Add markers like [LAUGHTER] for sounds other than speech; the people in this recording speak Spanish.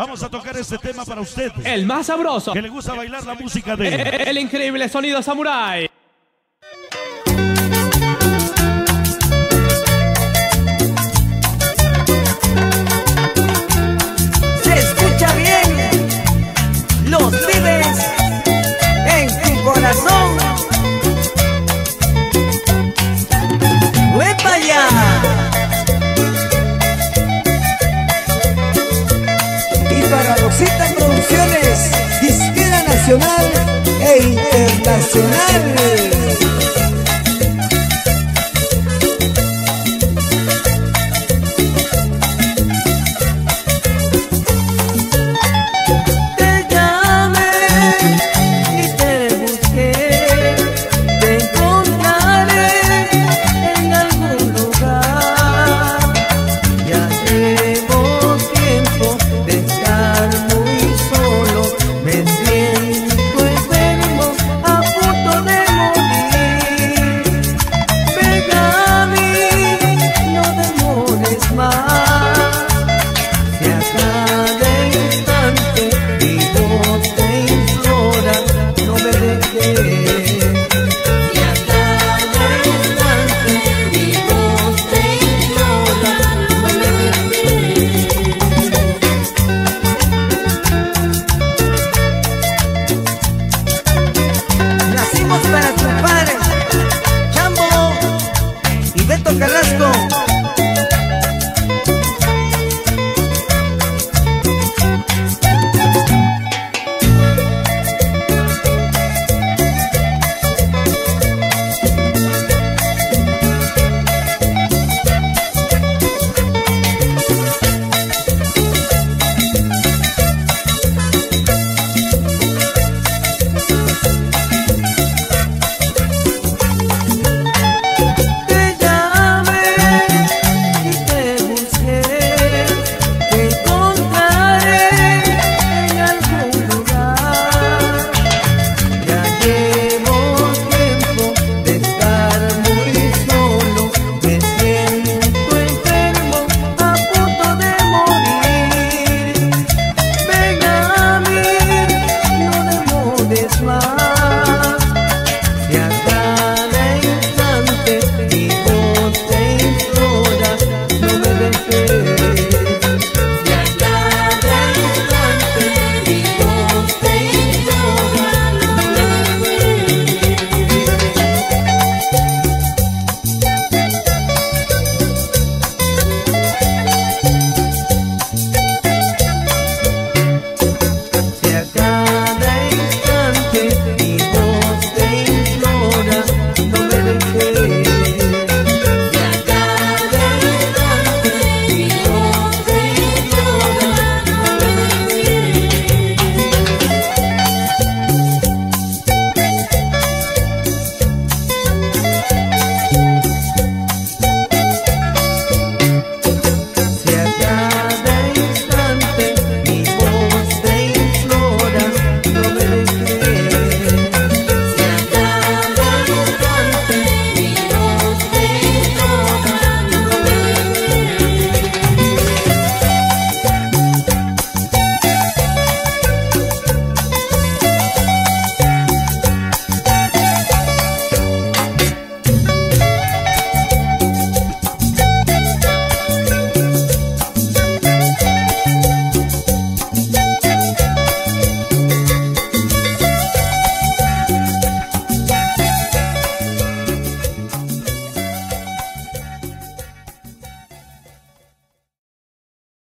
Vamos a tocar este tema para usted. El más sabroso. Que le gusta bailar la música de... [LAUGHS] El increíble sonido samurai.